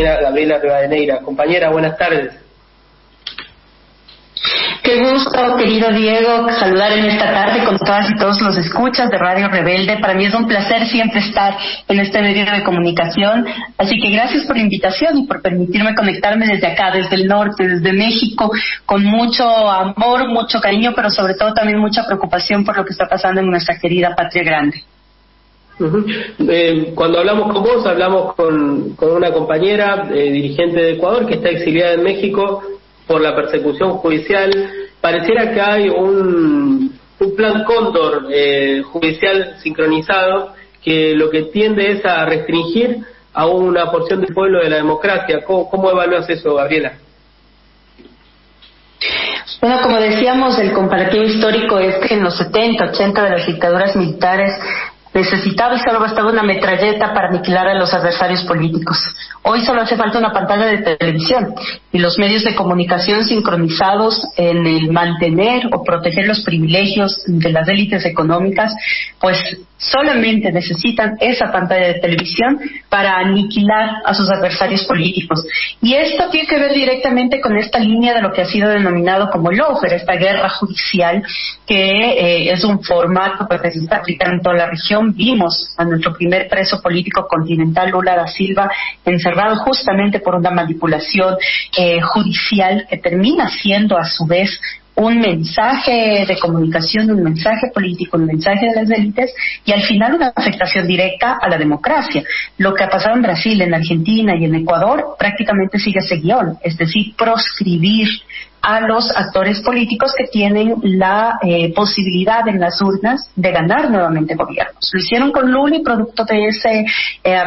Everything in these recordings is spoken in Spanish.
compañera Gabriela Rivadeneira. Compañera, buenas tardes. Qué gusto, querido Diego, saludar en esta tarde con todas y todos los escuchas de Radio Rebelde. Para mí es un placer siempre estar en este medio de comunicación. Así que gracias por la invitación y por permitirme conectarme desde acá, desde el norte, desde México, con mucho amor, mucho cariño, pero sobre todo también mucha preocupación por lo que está pasando en nuestra querida patria grande. Eh, cuando hablamos con vos, hablamos con, una compañera eh, dirigente de Ecuador que está exiliada en México por la persecución judicial. Pareciera que hay un, un plan cóndor eh, judicial sincronizado que lo que tiende es a restringir a una porción del pueblo de la democracia. ¿Cómo, cómo evalúas eso, Gabriela? Bueno, como decíamos, el comparativo histórico es que en los 70, 80 de las dictaduras militares necesitaba y solo bastaba una metralleta para aniquilar a los adversarios políticos. Hoy solo hace falta una pantalla de televisión y los medios de comunicación sincronizados en el mantener o proteger los privilegios de las élites económicas, pues solamente necesitan esa pantalla de televisión para aniquilar a sus adversarios políticos. Y esto tiene que ver directamente con esta línea de lo que ha sido denominado como lawfare, esta guerra judicial, que eh, es un formato que se está aplicando en toda la región. Vimos a nuestro primer preso político continental, Lula da Silva, encerrado justamente por una manipulación eh, judicial que termina siendo a su vez un mensaje de comunicación, un mensaje político, un mensaje de las élites y al final una afectación directa a la democracia. Lo que ha pasado en Brasil, en Argentina y en Ecuador prácticamente sigue ese guion, es decir, proscribir a los actores políticos que tienen la eh, posibilidad en las urnas de ganar nuevamente gobiernos. Lo hicieron con Lula y producto de esa eh,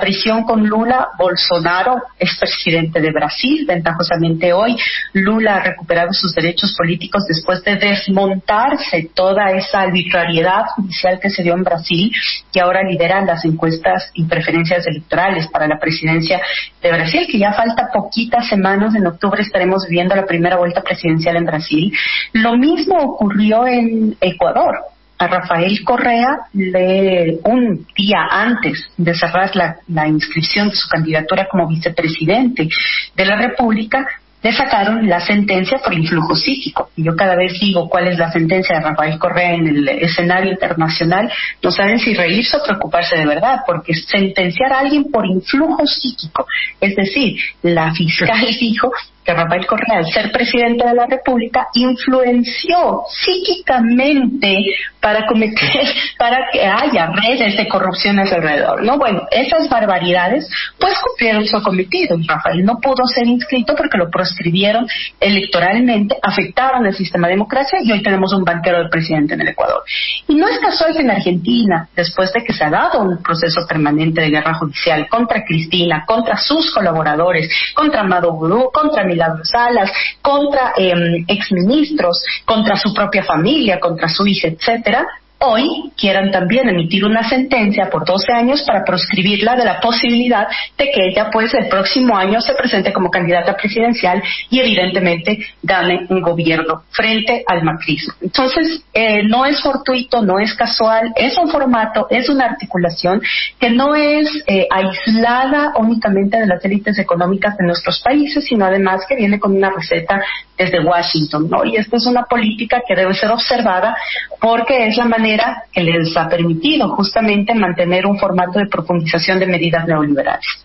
prisión con Lula, Bolsonaro es presidente de Brasil, ventajosamente hoy. Lula ha recuperado sus derechos políticos después de desmontarse toda esa arbitrariedad judicial que se dio en Brasil, que ahora lidera las encuestas y preferencias electorales para la presidencia de Brasil, que ya falta poquitas semanas, en octubre estaremos viviendo la primera vuelta presidencial presidencial en Brasil. Lo mismo ocurrió en Ecuador. A Rafael Correa, le, un día antes de cerrar la, la inscripción de su candidatura como vicepresidente de la República, le sacaron la sentencia por influjo psíquico. Yo cada vez digo cuál es la sentencia de Rafael Correa en el escenario internacional, no saben si reírse o preocuparse de verdad, porque sentenciar a alguien por influjo psíquico, es decir, la fiscal dijo que Rafael Correa, al ser presidente de la República, influenció psíquicamente para cometer, para que haya redes de corrupción alrededor. No, bueno, esas barbaridades pues cumplieron su cometido. Rafael no pudo ser inscrito porque lo proscribieron electoralmente, afectaron el sistema de democracia y hoy tenemos un banquero del presidente en el Ecuador. Y no es casual que en Argentina, después de que se ha dado un proceso permanente de guerra judicial contra Cristina, contra sus colaboradores, contra Amado Gurú, contra las Salas, contra eh, exministros, contra su propia familia, contra su hija, etcétera, hoy quieran también emitir una sentencia por 12 años para proscribirla de la posibilidad de que ella pues el próximo año se presente como candidata presidencial y evidentemente gane un gobierno frente al macrismo. Entonces, eh, no es fortuito, no es casual, es un formato, es una articulación que no es eh, aislada únicamente de las élites económicas de nuestros países, sino además que viene con una receta desde Washington, ¿no? Y esta es una política que debe ser observada porque es la manera que les ha permitido justamente mantener un formato de profundización de medidas neoliberales.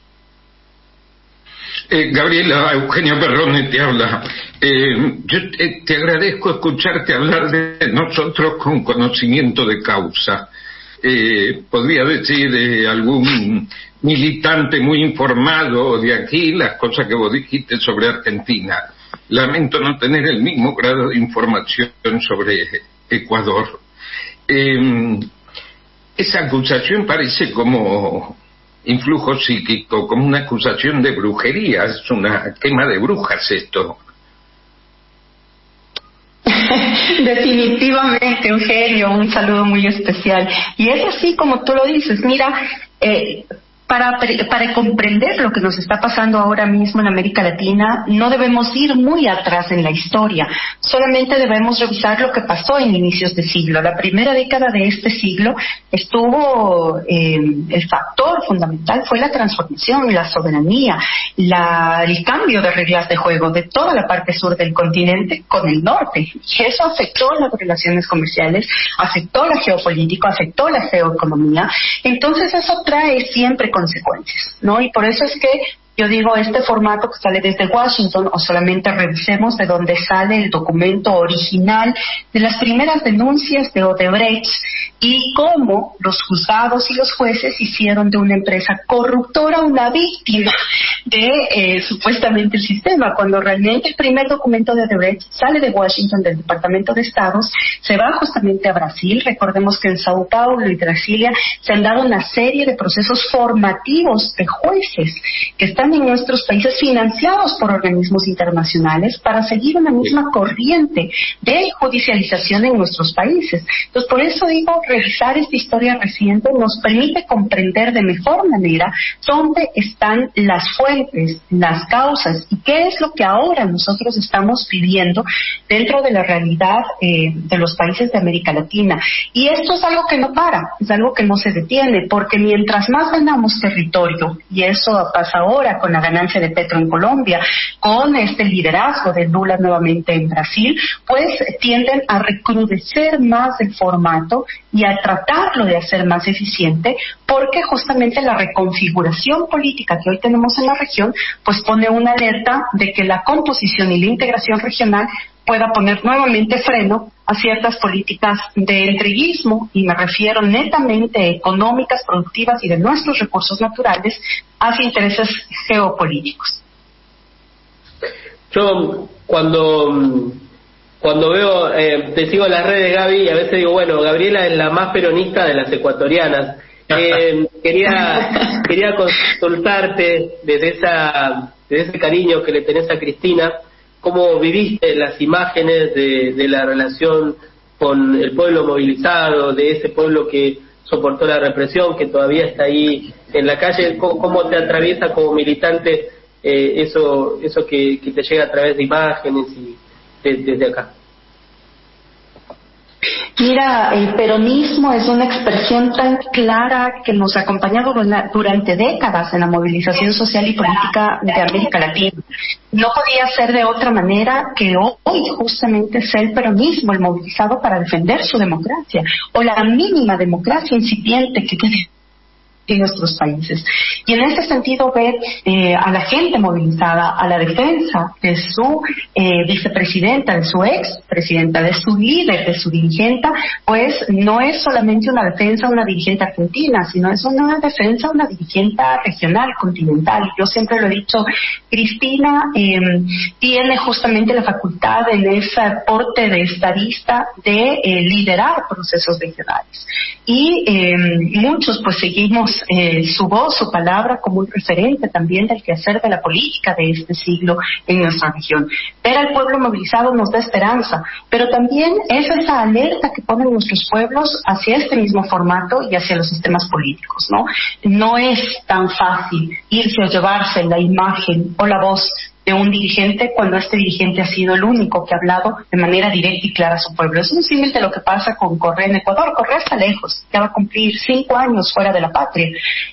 Eh, Gabriela, Eugenio Perrone te habla. Eh, yo te, agradezco escucharte hablar de nosotros con conocimiento de causa. Eh, podría decir de algún militante muy informado de aquí las cosas que vos dijiste sobre Argentina lamento no tener el mismo grado de información sobre Ecuador. Em, esa acusación parece como influjo psíquico, como una acusación de brujería, es una quema de brujas esto. Definitivamente, Eugenio, un saludo muy especial. Y es así como tú lo dices, mira, eh, para, para comprender lo que nos está pasando ahora mismo en América Latina, no debemos ir muy atrás en la historia, solamente debemos revisar lo que pasó en inicios de siglo. La primera década de este siglo estuvo, eh, el factor fundamental fue la transformación, la soberanía, la, el cambio de reglas de juego de toda la parte sur del continente con el norte. Y eso afectó las relaciones comerciales, afectó la geopolítica, afectó la geoeconomía. Entonces eso trae siempre consecuencias, ¿no? Y por eso es que yo digo, este formato que sale desde Washington, o solamente revisemos de dónde sale el documento original de las primeras denuncias de Odebrecht y cómo los juzgados y los jueces hicieron de una empresa corruptora una víctima de eh, supuestamente el sistema, cuando realmente el primer documento de Odebrecht sale de Washington, del Departamento de Estados, se va justamente a Brasil. Recordemos que en Sao Paulo y Brasilia se han dado una serie de procesos formativos de jueces que están en nuestros países financiados por organismos internacionales para seguir una misma corriente de judicialización en nuestros países. Entonces, por eso digo, revisar esta historia reciente nos permite comprender de mejor manera dónde están las fuentes, las causas y qué es lo que ahora nosotros estamos viviendo dentro de la realidad eh, de los países de América Latina. Y esto es algo que no para, es algo que no se detiene, porque mientras más ganamos territorio, y eso pasa ahora, con la ganancia de Petro en Colombia, con este liderazgo de Lula nuevamente en Brasil, pues tienden a recrudecer más el formato y a tratarlo de hacer más eficiente, porque justamente la reconfiguración política que hoy tenemos en la región, pues pone una alerta de que la composición y la integración regional pueda poner nuevamente freno a ciertas políticas de entreguismo, y me refiero netamente económicas, productivas y de nuestros recursos naturales, hacia intereses geopolíticos. Yo cuando cuando veo, eh, te sigo en las redes, Gaby, y a veces digo, bueno, Gabriela es la más peronista de las ecuatorianas. Eh, quería quería consultarte desde esa desde ese cariño que le tenés a Cristina, cómo viviste las imágenes de, de la relación con el pueblo movilizado, de ese pueblo que soportó la represión, que todavía está ahí en la calle, cómo, te atraviesa como militante eh, eso eso que, te llega a través de imágenes y desde acá. Mira, el peronismo es una expresión tan clara que nos ha acompañado durante décadas en la movilización social y política de América Latina. No podía ser de otra manera que hoy justamente sea el peronismo el movilizado para defender su democracia o la mínima democracia incipiente que tiene en nuestros países. Y en ese sentido ver eh, a la gente movilizada a la defensa de su eh, vicepresidenta, de su ex presidenta, de su líder, de su dirigente, pues no es solamente una defensa una dirigente argentina, sino es una defensa una dirigente regional, continental. Yo siempre lo he dicho, Cristina em, tiene justamente la facultad en ese aporte de estadista de eh, liderar procesos regionales. Y em, muchos pues seguimos eh, su voz, su palabra como un referente también del quehacer de la política de este siglo en nuestra región. Ver al pueblo movilizado nos da esperanza, pero también es esa alerta que ponen nuestros pueblos hacia este mismo formato y hacia los sistemas políticos, ¿no? No es tan fácil irse a llevarse la imagen o la voz de un dirigente cuando este dirigente ha sido el único que ha hablado de manera directa y clara a su pueblo. Es un símil de lo que pasa con Correa en Ecuador. Correa está lejos, ya va a cumplir cinco años fuera de la patria.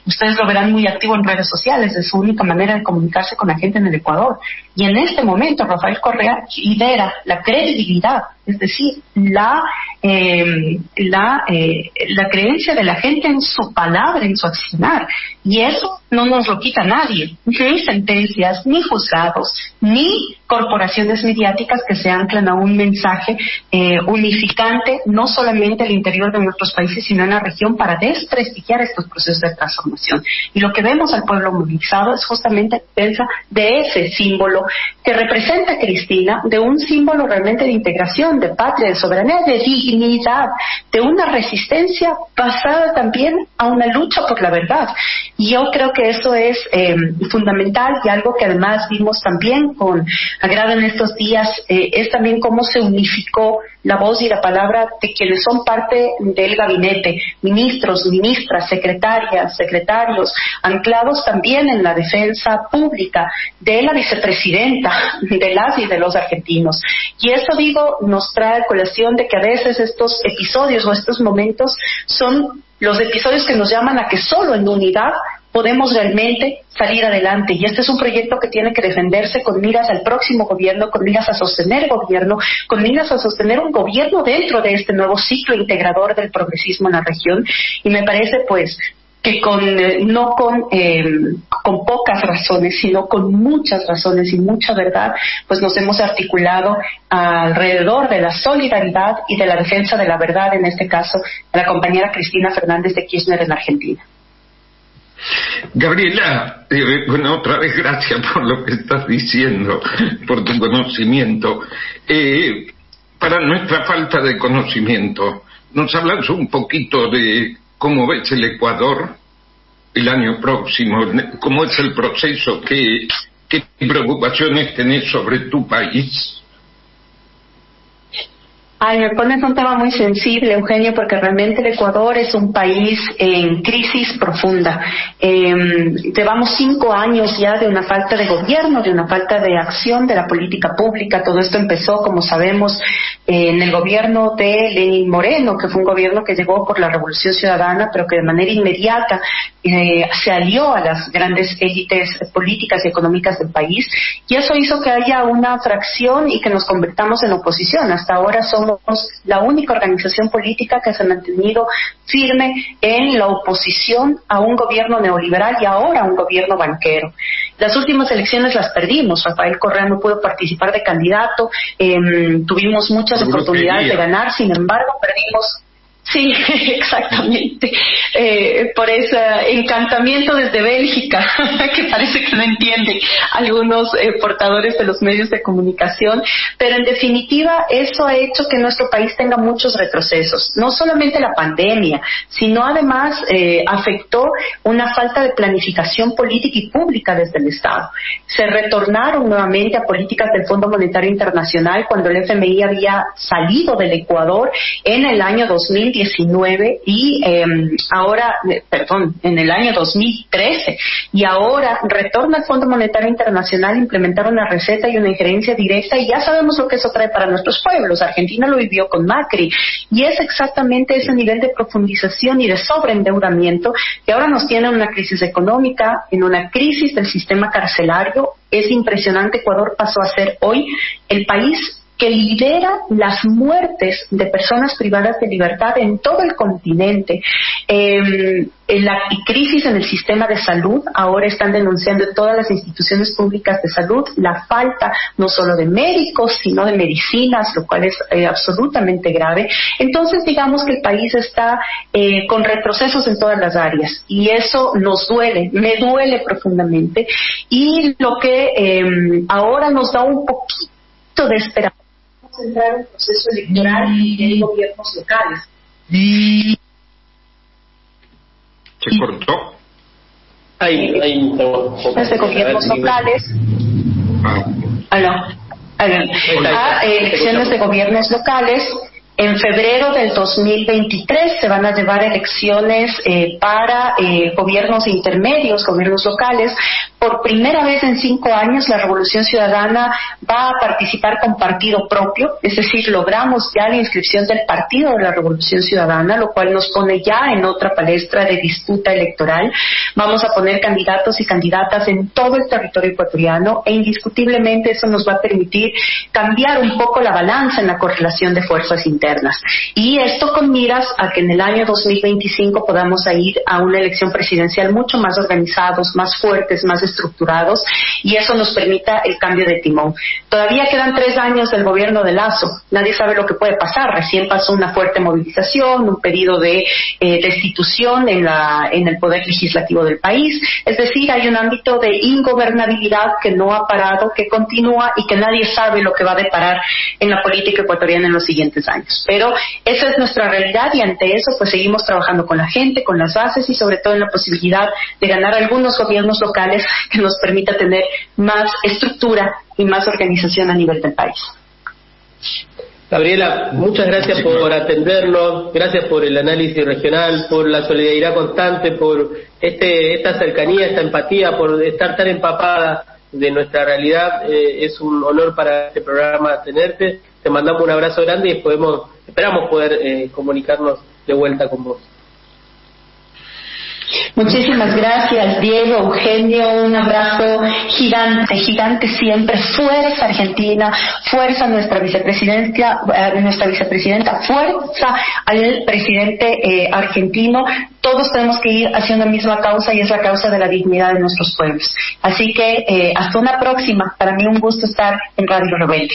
Ustedes lo verán muy activo en redes sociales, es su única manera de comunicarse con la gente en el Ecuador. Y en este momento Rafael Correa lidera la credibilidad, es decir, la, eh, la, eh, la creencia de la gente en su palabra, en su accionar. Y eso no nos lo quita nadie, ni sentencias, ni juzgados, ni corporaciones mediáticas que se anclan a un mensaje eh, unificante, no solamente al interior de nuestros países, sino en la región, para desprestigiar estos procesos de transformación. Y lo que vemos al pueblo movilizado es justamente defensa de ese símbolo que representa Cristina, de un símbolo realmente de integración, de patria, de soberanía, de dignidad, de una resistencia basada también a una lucha por la verdad. Y yo creo que eso es eh, fundamental y algo que además vimos también con agrada en estos días eh, es también cómo se unificó la voz y la palabra de quienes son parte del gabinete, ministros, ministras, secretarias, secretarios, anclados también en la defensa pública de la vicepresidenta de las y de los argentinos. Y eso, digo, nos trae colación de que a veces estos episodios o estos momentos son los episodios que nos llaman a que solo en unidad podemos realmente salir adelante. Y este es un proyecto que tiene que defenderse con miras al próximo gobierno, con miras a sostener gobierno, con miras a sostener un gobierno dentro de este nuevo ciclo integrador del progresismo en la región. Y me parece, pues, que con eh, no con eh, con pocas razones sino con muchas razones y mucha verdad pues nos hemos articulado alrededor de la solidaridad y de la defensa de la verdad en este caso de la compañera Cristina Fernández de Kirchner en Argentina Gabriela, eh, bueno, otra vez gracias por lo que estás diciendo, por tu conocimiento. para nuestra falta de conocimiento, ¿nos hablas un poquito de cómo ves el Ecuador el año próximo, cómo es el proceso, qué, qué preocupaciones tenés sobre tu país. Ay, me pones un tema muy sensible, Eugenio, porque realmente el Ecuador es un país en crisis profunda. Eh, llevamos cinco años ya de una falta de gobierno, de una falta de acción de la política pública. Todo esto empezó, como sabemos, en el gobierno de Lenín Moreno, que fue un gobierno que llegó por la Revolución Ciudadana, pero que de manera inmediata eh, se alió a las grandes élites políticas y económicas del país. Y eso hizo que haya una fracción y que nos convirtamos en oposición. Hasta ahora somos la única organización política que se ha mantenido firme en la oposición a un gobierno neoliberal y ahora a un gobierno banquero. Las últimas elecciones las perdimos. Rafael Correa no pudo participar de candidato. Em, tuvimos muchas oportunidades de ganar, sin embargo, perdimos Sí, exactamente. Eh, por ese encantamiento desde Bélgica, que parece que no entienden algunos eh, portadores de los medios de comunicación, pero en definitiva eso ha hecho que nuestro país tenga muchos retrocesos. No solamente la pandemia, sino además eh, afectó una falta de planificación política y pública desde el Estado. Se retornaron nuevamente a políticas del Fondo Monetario Internacional cuando el FMI había salido del Ecuador en el año 2010 y em, ahora, eh, perdón, en el año 2013 y ahora retorna al Fondo Monetario Internacional implementar una receta y una injerencia directa y ya sabemos lo que eso trae para nuestros pueblos. Argentina lo vivió con Macri y es exactamente ese nivel de profundización y de sobreendeudamiento que ahora nos tiene en una crisis económica, en una crisis del sistema carcelario. Es impresionante, Ecuador pasó a ser hoy el país que lidera las muertes de personas privadas de libertad en todo el continente. Eh, la crisis en el sistema de salud, ahora están denunciando todas las instituciones públicas de salud la falta no solo de médicos, sino de medicinas, lo cual es eh, absolutamente grave. Entonces, digamos que el país está eh, con retrocesos en todas las áreas y eso nos duele, me duele profundamente. Y lo que em, ahora nos da un poquito de esperanza entrar en proceso electoral y en gobiernos locales. ¿Se cortó? Hay, hay de gobiernos locales. Ah. Ah, ah, elecciones de gobiernos locales en febrero del 2023 se van a llevar elecciones eh, para eh, gobiernos intermedios, gobiernos locales. Por primera vez en cinco años la Revolución Ciudadana va a participar con partido propio, es decir, logramos ya la inscripción del Partido de la Revolución Ciudadana, lo cual nos pone ya en otra palestra de disputa electoral. Vamos a poner candidatos y candidatas en todo el territorio ecuatoriano e indiscutiblemente eso nos va a permitir cambiar un poco la balanza en la correlación de fuerzas internas. Y esto con miras a que en el año 2025 podamos ir a una elección presidencial mucho más organizados, más fuertes, más estructurados y eso nos permita el cambio de timón. Todavía quedan tres años del gobierno de Lazo. Nadie sabe lo que puede pasar. Recién pasó una fuerte movilización, un pedido de eh, destitución en, la, en el poder legislativo del país. Es decir, hay un ámbito de ingobernabilidad que no ha parado, que continúa y que nadie sabe lo que va a deparar en la política ecuatoriana en los siguientes años. Pero esa es nuestra realidad y ante eso pues seguimos trabajando con la gente, con las bases y sobre todo en la posibilidad de ganar algunos gobiernos locales que nos permita tener más estructura y más organización a nivel del país. Gabriela, muchas gracias por atendernos, gracias por el análisis regional, por la solidaridad constante, por este, esta cercanía, esta empatía, por estar tan empapada de nuestra realidad. Eh, es un honor para este programa tenerte. Te mandamos un abrazo grande y podemos, esperamos poder eh, comunicarnos de vuelta con vos. Muchísimas gracias, Diego, Eugenio, un abrazo gigante, gigante siempre. Fuerza Argentina, fuerza nuestra vicepresidenta, eh, nuestra vicepresidenta, fuerza al presidente eh, argentino. Todos tenemos que ir hacia una misma causa y es la causa de la dignidad de nuestros pueblos. Así que eh, hasta una próxima. Para mí un gusto estar en Radio Rebelde.